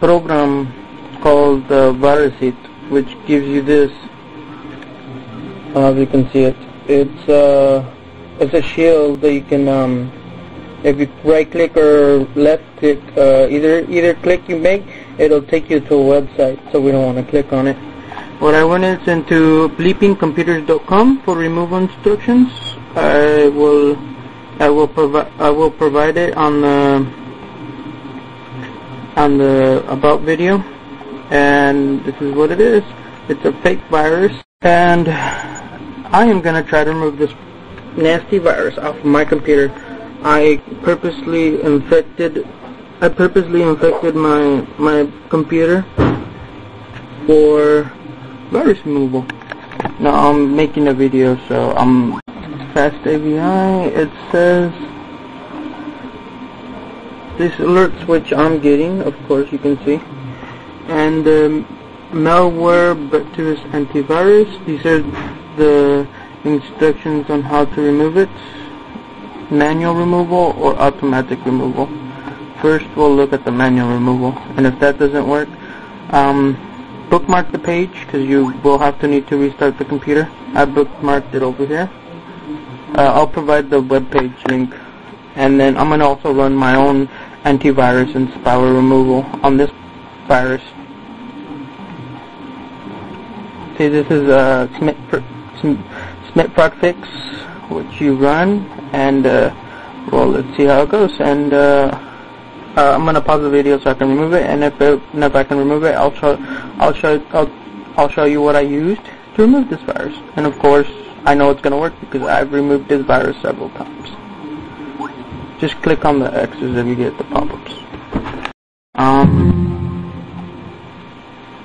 program called uh, which gives you this. Uh, as you can see it, it's uh, it's a shield that you can um, if you right click or left click uh, either either click you make it'll take you to a website so we don't want to click on it. What I went is into bleepingcomputers.com for removal instructions. I will I will provide I will provide it on the on the about video and this is what it is. It's a fake virus and I am gonna try to remove this nasty virus off of my computer. I purposely infected I purposely infected my my computer for virus removal. Now I'm making a video so I'm fast AVI it says this alerts which I'm getting of course you can see. And um, malware bacterius antivirus. These are the instructions on how to remove it. Manual removal or automatic removal. First we'll look at the manual removal. And if that doesn't work um, bookmark the page because you will have to need to restart the computer. I bookmarked it over here. Uh, I'll provide the web page link. And then I'm going to also run my own antivirus and spyware removal on this virus. See this is a Smith, Smith fix which you run and uh, well let's see how it goes and uh, uh, I'm gonna pause the video so I can remove it and if it, and if I can remove it I'll show I'll show I'll, I'll show you what I used to remove this virus. And of course I know it's gonna work because I've removed this virus several times just click on the X's if you get the pop-ups. Um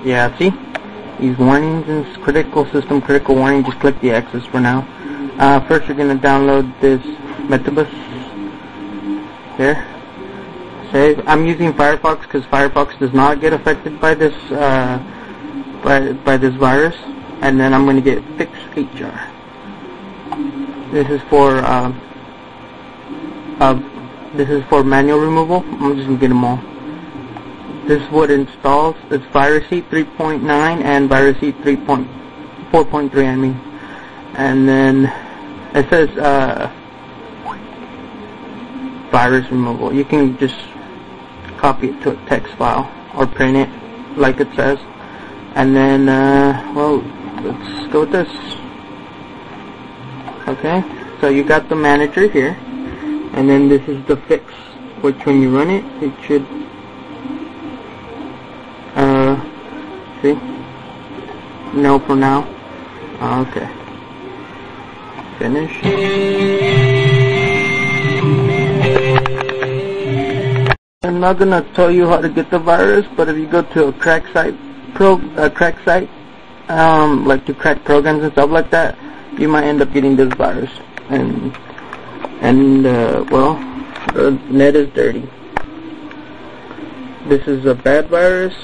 yeah see? These warnings and critical system critical warning just click the X's for now. Uh, first you're going to download this Metabus here save. I'm using Firefox because Firefox does not get affected by this uh, by, by this virus. And then I'm going to get FixHR this is for uh, uh, this is for manual removal I'm just to get them all this is what installs it's VirusHeat 3.9 and VirusHeat 3.4.3 I mean and then it says uh, virus removal. You can just copy it to a text file or print it like it says. And then, uh, well, let's go with this. Okay, so you got the manager here. And then this is the fix, which when you run it, it should, uh, see? No for now. Okay finish. I'm not gonna tell you how to get the virus, but if you go to a crack site, pro, a crack site, um, like to crack programs and stuff like that, you might end up getting this virus. And and uh, well, the net is dirty. This is a bad virus,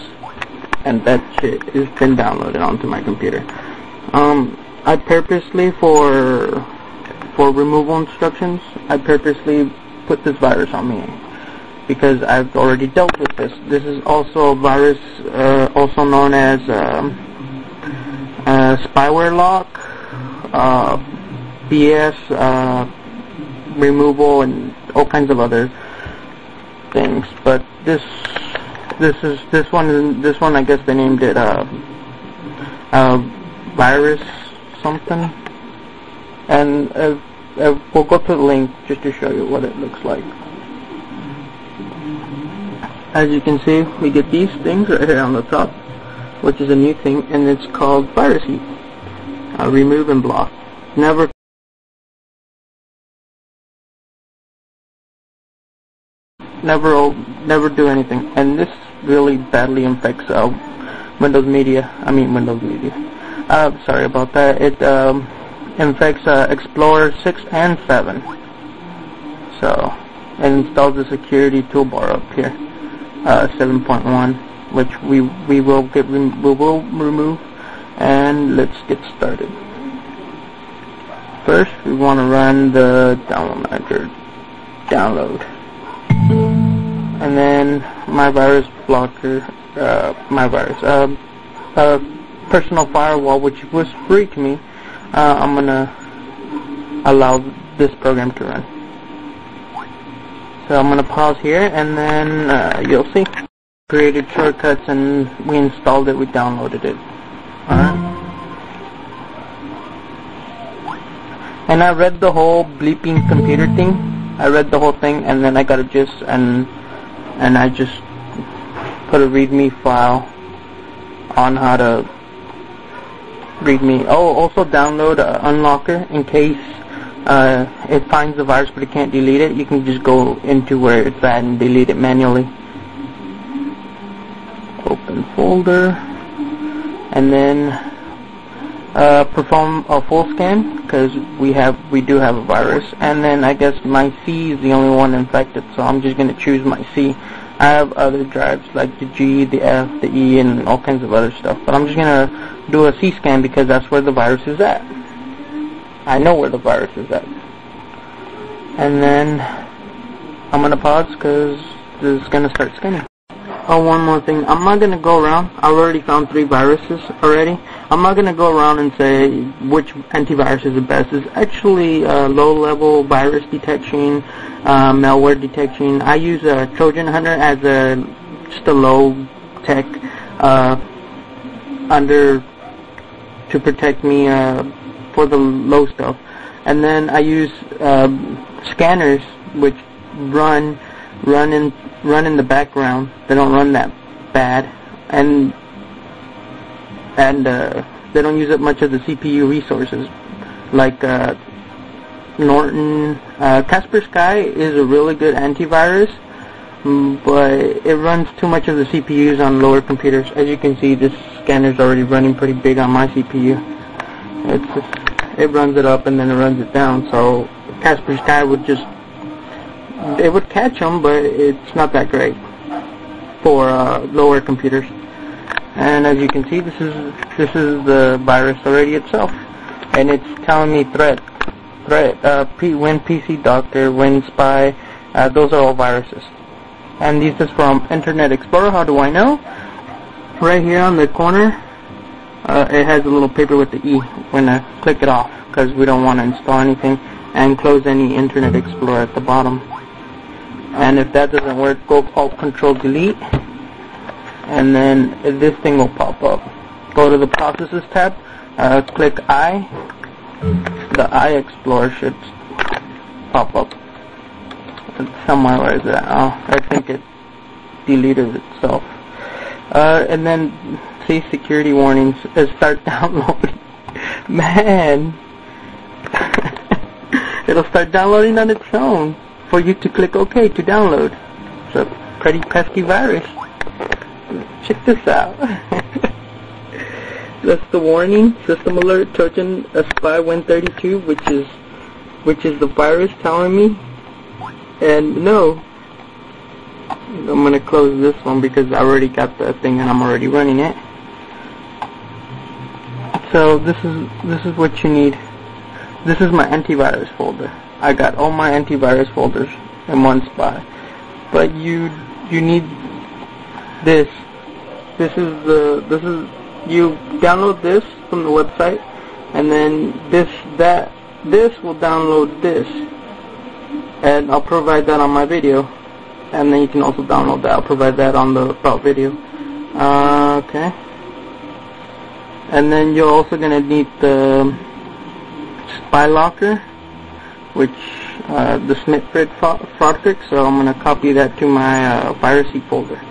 and that shit has been downloaded onto my computer. Um, I purposely for for removal instructions I purposely put this virus on me because I've already dealt with this. This is also a virus uh, also known as um, uh, spyware lock, uh, BS uh, removal, and all kinds of other things. But this this is this one this one I guess they named it uh, uh, virus something. And uh, uh, we'll go to the link just to show you what it looks like. As you can see we get these things right here on the top which is a new thing and it's called VirusHeat uh, remove and block. Never never never do anything and this really badly infects uh, Windows Media I mean Windows Media uh, sorry about that. It um, infects uh, Explorer 6 and 7. So, it installs the security toolbar up here, uh, 7.1, which we we will get we will remove. And let's get started. First, we want to run the download manager download, and then my virus blocker, uh, my virus, uh, uh, personal firewall, which was free to me. Uh, I'm gonna allow this program to run. So I'm gonna pause here, and then uh, you'll see. Created shortcuts, and we installed it. We downloaded it. Alright. And I read the whole bleeping computer thing. I read the whole thing, and then I got a gist, and and I just put a README file on how to read me. Oh, also download uh, Unlocker in case uh, it finds the virus but it can't delete it. You can just go into where it's at and delete it manually. Open folder, and then uh, perform a full scan because we have we do have a virus. And then I guess my C is the only one infected so I'm just going to choose my C. I have other drives like the G, the F, the E and all kinds of other stuff but I'm just going to do a C scan because that's where the virus is at. I know where the virus is at. And then I'm going to pause because this is going to start scanning Oh, one more thing. I'm not going to go around. I've already found three viruses already. I'm not going to go around and say which antivirus is the best. It's actually uh, low-level virus detection, uh, malware detection. I use a Trojan Hunter as a just a low-tech uh, under to protect me uh, for the low stuff. And then I use uh, scanners which run run in run in the background. They don't run that bad, and and uh, they don't use up much of the CPU resources. Like uh, Norton, uh, Kaspersky is a really good antivirus, mm, but it runs too much of the CPUs on lower computers. As you can see, this scanner is already running pretty big on my CPU. It's just, it runs it up and then it runs it down. So Kaspersky would just it would catch them, but it's not that great for uh, lower computers. And as you can see, this is this is the virus already itself, and it's telling me threat, threat, uh, P, PC Doctor, WinSpy, uh, those are all viruses. And this is from Internet Explorer. How do I know? Right here on the corner, uh, it has a little paper with the E. When I click it off, because we don't want to install anything, and close any Internet Explorer at the bottom and if that doesn't work go alt control delete. And then this thing will pop up. Go to the processes tab uh, click I. The I Explorer should pop up. Somewhere where is it? Oh I think it deleted itself. Uh, and then see security warnings. Uh, start downloading. Man. It'll start downloading on its own for you to click OK to download. It's a pretty pesky virus. Check this out. That's the warning. System alert Trojan a spy 132 which is which is the virus telling me. And no. I'm gonna close this one because I already got the thing and I'm already running it. So this is this is what you need. This is my antivirus folder. I got all my antivirus folders in one spot. But you you need this. This is the this is you download this from the website and then this that this will download this. And I'll provide that on my video. And then you can also download that. I'll provide that on the about video. Uh, okay. And then you're also gonna need the spy locker which uh, the Smithfred fraud fix, so I'm going to copy that to my uh, folder.